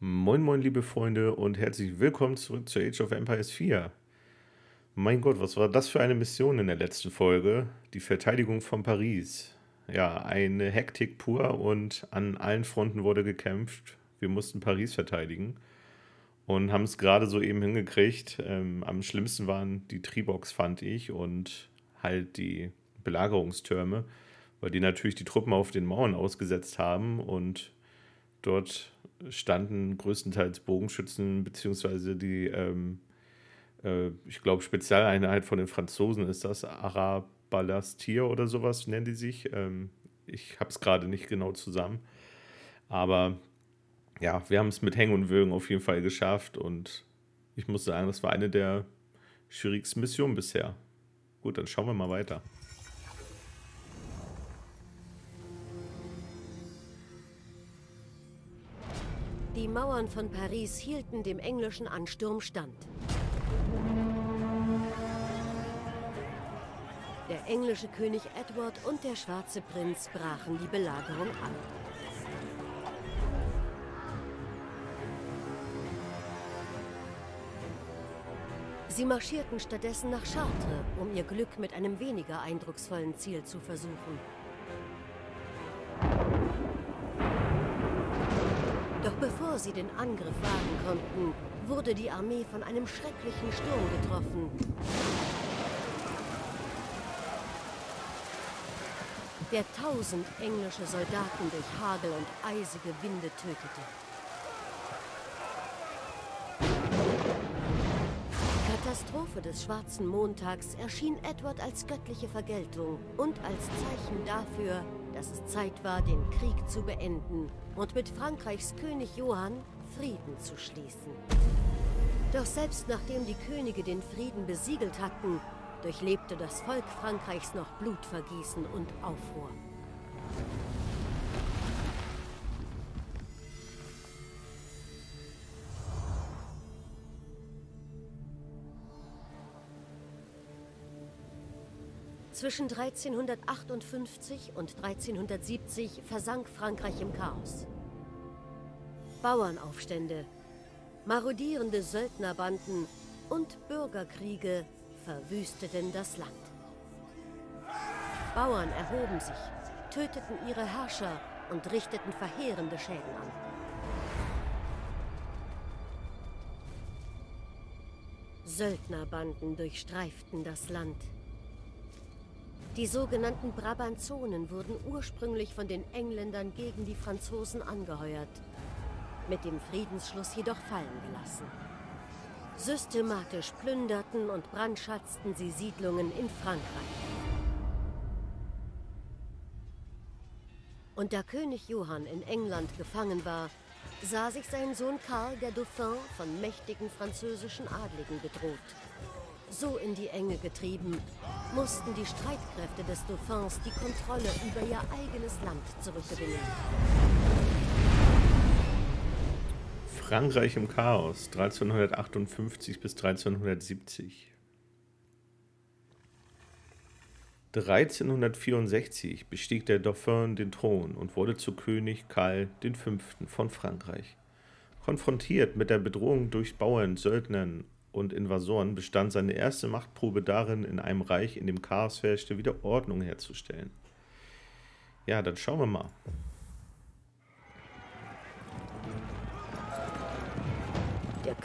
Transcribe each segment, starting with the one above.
Moin moin liebe Freunde und herzlich willkommen zurück zu Age of Empires 4. Mein Gott, was war das für eine Mission in der letzten Folge? Die Verteidigung von Paris. Ja, eine Hektik pur und an allen Fronten wurde gekämpft. Wir mussten Paris verteidigen und haben es gerade so eben hingekriegt. Ähm, am schlimmsten waren die Tribox, fand ich, und halt die Belagerungstürme, weil die natürlich die Truppen auf den Mauern ausgesetzt haben und dort standen größtenteils Bogenschützen beziehungsweise die ähm, äh, ich glaube, Spezialeinheit von den Franzosen ist das, Arabalastier oder sowas nennen die sich. Ähm, ich habe es gerade nicht genau zusammen. Aber ja, wir haben es mit Hängen und Würgen auf jeden Fall geschafft und ich muss sagen, das war eine der schwierigsten Missionen bisher. Gut, dann schauen wir mal weiter. Die Mauern von Paris hielten dem englischen Ansturm stand. Englische König Edward und der schwarze Prinz brachen die Belagerung ab. Sie marschierten stattdessen nach Chartres, um ihr Glück mit einem weniger eindrucksvollen Ziel zu versuchen. Doch bevor sie den Angriff wagen konnten, wurde die Armee von einem schrecklichen Sturm getroffen. Der tausend englische Soldaten durch Hagel und eisige Winde tötete. Die Katastrophe des Schwarzen Montags erschien Edward als göttliche Vergeltung und als Zeichen dafür, dass es Zeit war, den Krieg zu beenden und mit Frankreichs König Johann Frieden zu schließen. Doch selbst nachdem die Könige den Frieden besiegelt hatten, durchlebte das Volk Frankreichs noch Blutvergießen und Aufruhr. Zwischen 1358 und 1370 versank Frankreich im Chaos. Bauernaufstände, marodierende Söldnerbanden und Bürgerkriege verwüsteten das Land. Bauern erhoben sich, töteten ihre Herrscher und richteten verheerende Schäden an. Söldnerbanden durchstreiften das Land. Die sogenannten Brabanzonen wurden ursprünglich von den Engländern gegen die Franzosen angeheuert, mit dem Friedensschluss jedoch fallen gelassen. Systematisch plünderten und brandschatzten sie Siedlungen in Frankreich. Und da König Johann in England gefangen war, sah sich sein Sohn Karl der Dauphin von mächtigen französischen Adligen bedroht. So in die Enge getrieben, mussten die Streitkräfte des Dauphins die Kontrolle über ihr eigenes Land zurückgewinnen. Frankreich im Chaos 1358 bis 1370. 1364 bestieg der Dauphin den Thron und wurde zu König Karl V. von Frankreich. Konfrontiert mit der Bedrohung durch Bauern, Söldnern und Invasoren bestand seine erste Machtprobe darin, in einem Reich, in dem Chaos herrschte, wieder Ordnung herzustellen. Ja, dann schauen wir mal.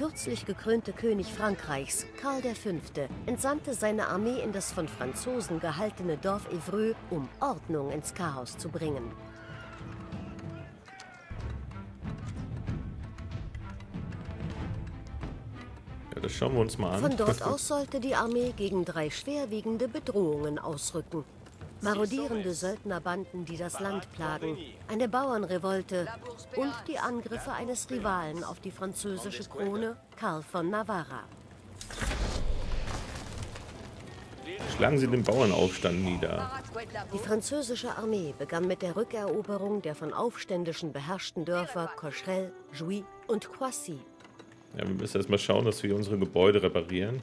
Kürzlich gekrönte König Frankreichs, Karl V., entsandte seine Armee in das von Franzosen gehaltene Dorf Evreux, um Ordnung ins Chaos zu bringen. Ja, das schauen wir uns mal an. Von dort aus sollte die Armee gegen drei schwerwiegende Bedrohungen ausrücken. Marodierende Söldnerbanden, die das Land plagen, eine Bauernrevolte und die Angriffe eines Rivalen auf die französische Krone, Karl von Navarra. Schlagen Sie den Bauernaufstand nieder. Die französische Armee begann mit der Rückeroberung der von Aufständischen beherrschten Dörfer Cocherel, Jouy und Croissy. Ja, wir müssen erstmal schauen, dass wir unsere Gebäude reparieren.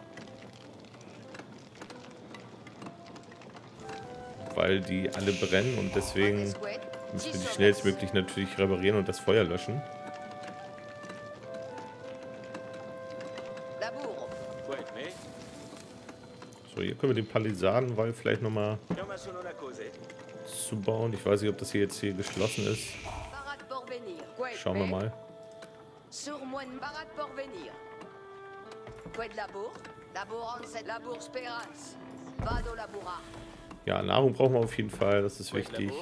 Weil die alle brennen und deswegen müssen wir die schnellstmöglich natürlich reparieren und das Feuer löschen. So, hier können wir den Palisadenwall vielleicht nochmal zubauen. Ich weiß nicht, ob das hier jetzt hier geschlossen ist. Schauen wir mal. Ja, Nahrung brauchen wir auf jeden Fall, das ist wichtig.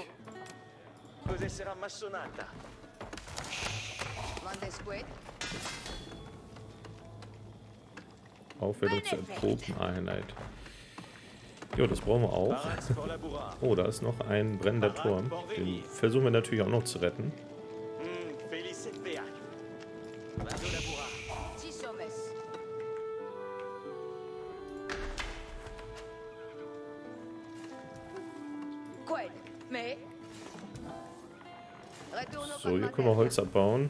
Aufwertung zur erprobten Einheit. Ja, das brauchen wir auch. Oh, da ist noch ein brennender Turm. Den versuchen wir natürlich auch noch zu retten. Können wir Holz abbauen.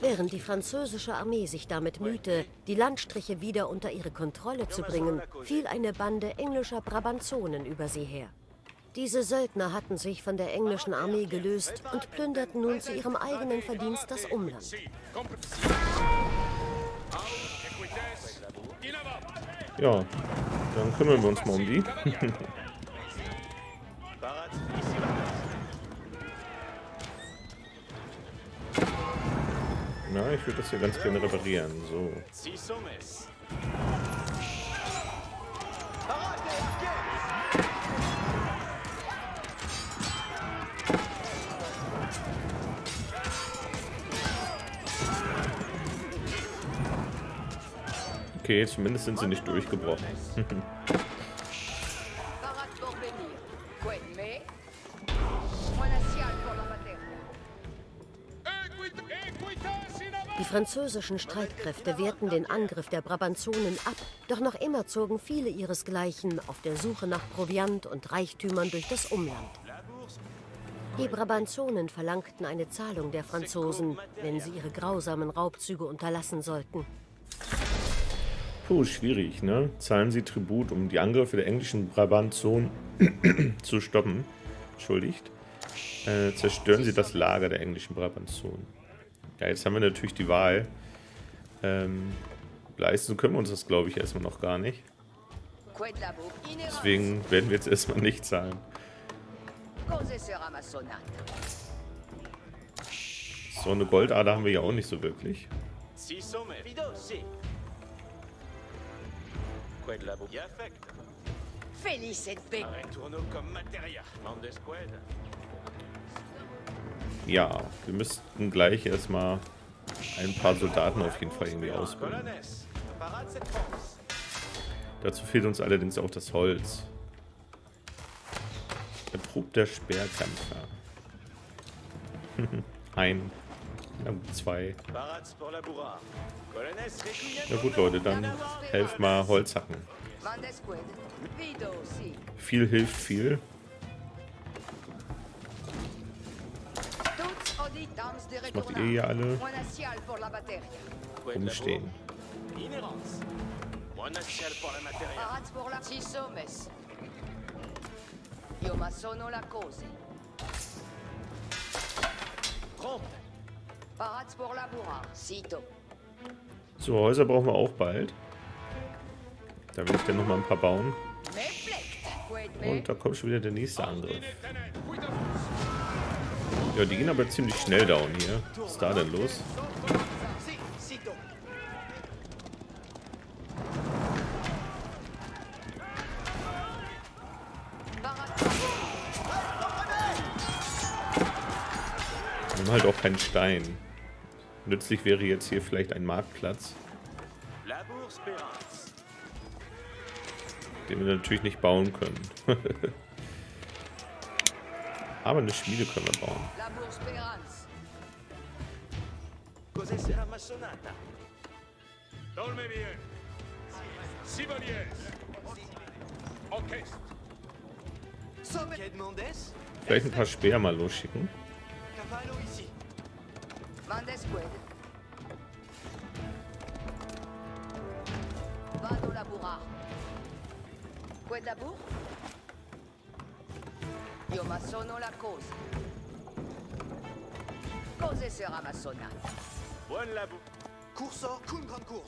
Während die französische Armee sich damit mühte, die Landstriche wieder unter ihre Kontrolle zu bringen, fiel eine Bande englischer Brabanzonen über sie her. Diese Söldner hatten sich von der englischen Armee gelöst und plünderten nun zu ihrem eigenen Verdienst das Umland. Ja, dann kümmern wir uns mal um die. würde das hier ganz gerne reparieren. So. Okay, zumindest sind sie nicht durchgebrochen. französischen Streitkräfte wehrten den Angriff der Brabanzonen ab, doch noch immer zogen viele ihresgleichen auf der Suche nach Proviant und Reichtümern durch das Umland. Die Brabanzonen verlangten eine Zahlung der Franzosen, wenn sie ihre grausamen Raubzüge unterlassen sollten. Puh, schwierig, ne? Zahlen sie Tribut, um die Angriffe der englischen Brabanzonen zu stoppen. Entschuldigt. Äh, zerstören sie das Lager der englischen Brabanzonen. Ja, jetzt haben wir natürlich die Wahl. Ähm, leisten können wir uns das, glaube ich, erstmal noch gar nicht. Deswegen werden wir jetzt erstmal nicht zahlen. So eine Goldader haben wir ja auch nicht so wirklich. Ja, wir müssten gleich erstmal ein paar Soldaten auf jeden Fall irgendwie ausbilden. Dazu fehlt uns allerdings auch das Holz. Erprobter Speerkämpfer. ein. Ja, zwei. Na gut, Leute, dann helft mal Holz hacken. Viel hilft viel. Macht ihr hier alle? Rumstehen. So, Häuser brauchen wir auch bald. Da will ich dann noch mal ein paar bauen. Und da kommt schon wieder der nächste Angriff. Ja, die gehen aber ziemlich schnell down hier. Was ist da denn los? Wir haben halt auch keinen Stein. Nützlich wäre jetzt hier vielleicht ein Marktplatz. Den wir natürlich nicht bauen können. Aber eine Schmiede können wir bauen. Vielleicht ein paar Speer mal losschicken. Vado laburar. Puede labur? Io ma sono la cosa. Cose sarà ma sonata. Buon lavoro.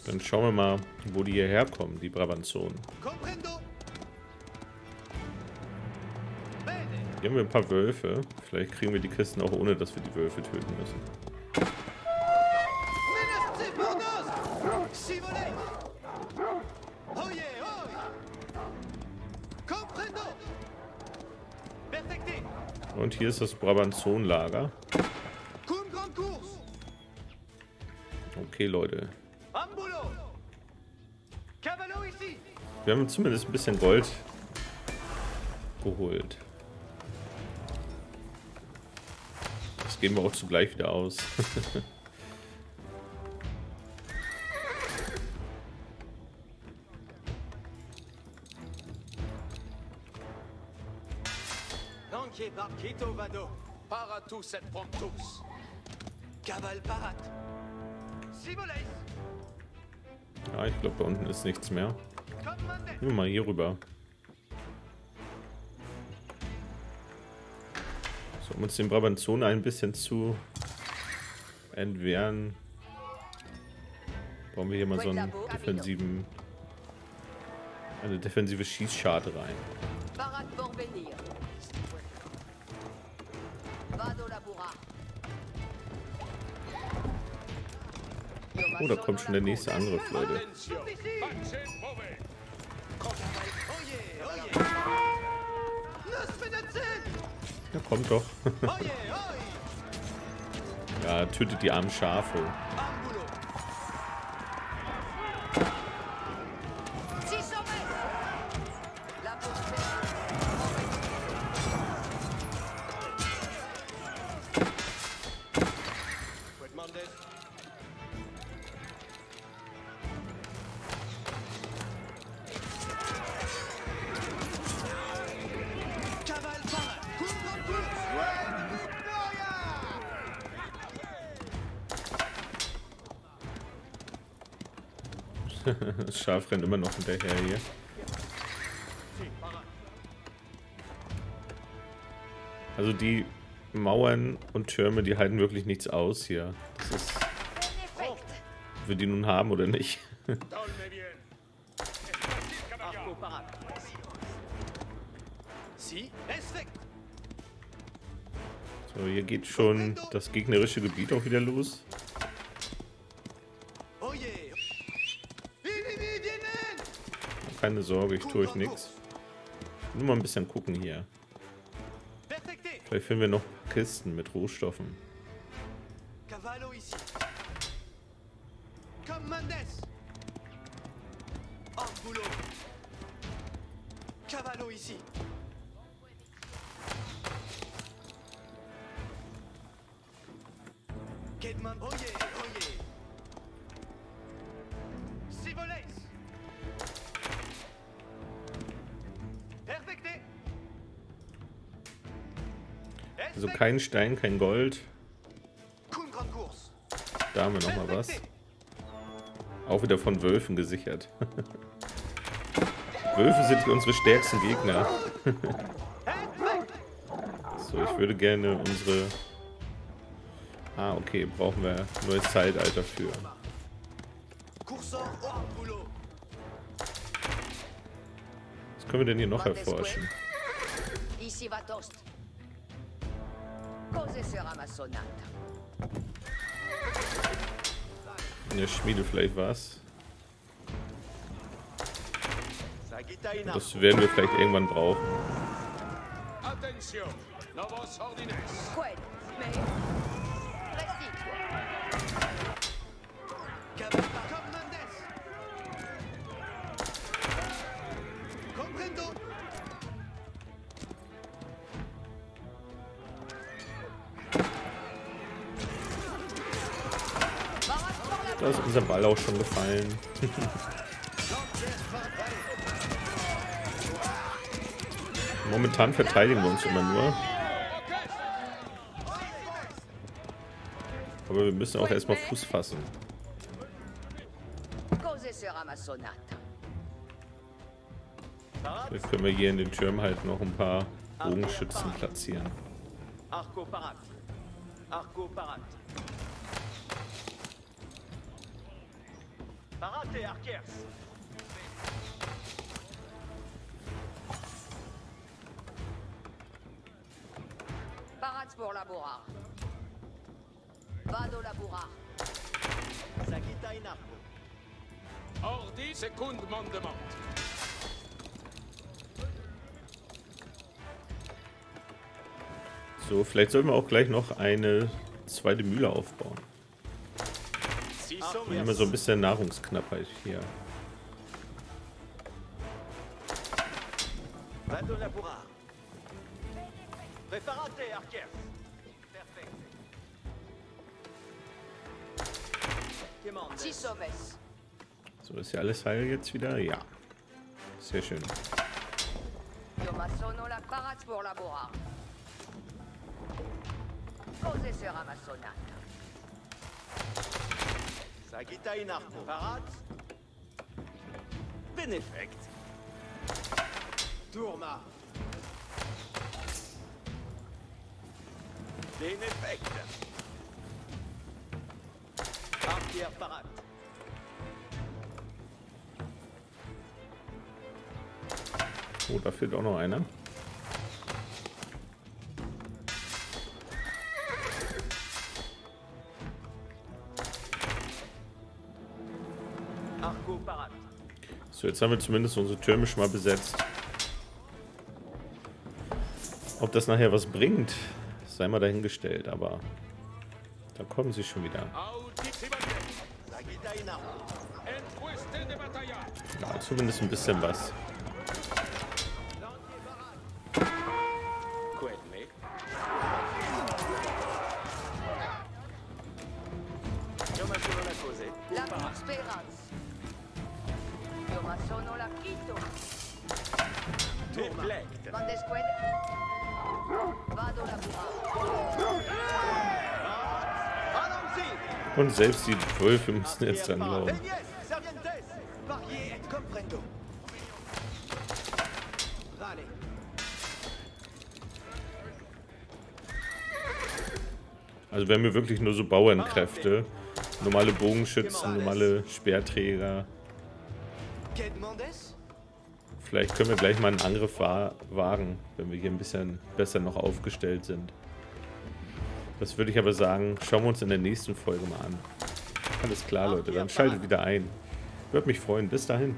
Dann schauen wir mal, wo die hierher kommen, die Brabanzonen. Hier haben wir ein paar Wölfe. Vielleicht kriegen wir die Kisten auch ohne, dass wir die Wölfe töten müssen. Und hier ist das Brabanzonlager. Okay, Leute. Wir haben zumindest ein bisschen Gold geholt. Das geben wir auch zugleich wieder aus. vado. Paratus et promptus. Caval parat. Si volez. ja, ich glaube, da unten ist nichts mehr. Gehen wir mal hier rüber. So, um uns den Brabanzone ein bisschen zu entwehren, bauen wir hier mal so einen defensiven, eine defensive Schießscharte rein. Oh, da kommt schon der nächste. Angriff, Leute. Ja, kommt doch. Ja, tötet die armen Schafe. Das Schaf rennt immer noch hinterher hier. Also die Mauern und Türme, die halten wirklich nichts aus hier. Das ist, ob wir die nun haben oder nicht. So, hier geht schon das gegnerische Gebiet auch wieder los. Keine Sorge, ich tue euch nichts. Nur mal ein bisschen gucken hier. Vielleicht finden wir noch Kisten mit Rohstoffen. Cavallo ici. Kein Stein, kein Gold. Da haben wir noch mal was. Auch wieder von Wölfen gesichert. Wölfe sind unsere stärksten Gegner. so, ich würde gerne unsere... Ah, okay, brauchen wir neues Zeitalter für. Was können wir denn hier noch erforschen? Der Schmiede vielleicht was. Das werden wir vielleicht irgendwann brauchen. Attention. Novos ordines. Unser Ball auch schon gefallen. Momentan verteidigen wir uns immer nur. Aber wir müssen auch erstmal Fuß fassen. Vielleicht können wir hier in den Türmen halt noch ein paar Bogenschützen platzieren. Arco parat. Arco parat. Parate, arquers. Parats pour laborar. Vado laborar. Sagita in arco. Ordi secundmandement. So, vielleicht sollten wir auch gleich noch eine zweite Mühle aufbauen. Wir haben immer so ein bisschen Nahrungsknappheit hier. So, ist ja alles heil jetzt wieder? Ja. Sehr schön. Io ma sono Sagita in arco. Parat. Beneffect. Tourma. Beneffect. Arquier parat. Oh, da fehlt auch noch einer. So, jetzt haben wir zumindest unsere Türme schon mal besetzt. Ob das nachher was bringt, sei mal dahingestellt, aber da kommen sie schon wieder. Ja, zumindest ein bisschen was. Und selbst die Wölfe müssen jetzt comprendo. Vale. Also wir haben hier wirklich nur so Bauernkräfte. Normale Bogenschützen, normale Speerträger. Vielleicht können wir gleich mal einen Angriff wa wagen, wenn wir hier ein bisschen besser noch aufgestellt sind. Das würde ich aber sagen, schauen wir uns in der nächsten Folge mal an. Alles klar, Leute, dann schaltet wieder ein. Würde mich freuen. Bis dahin.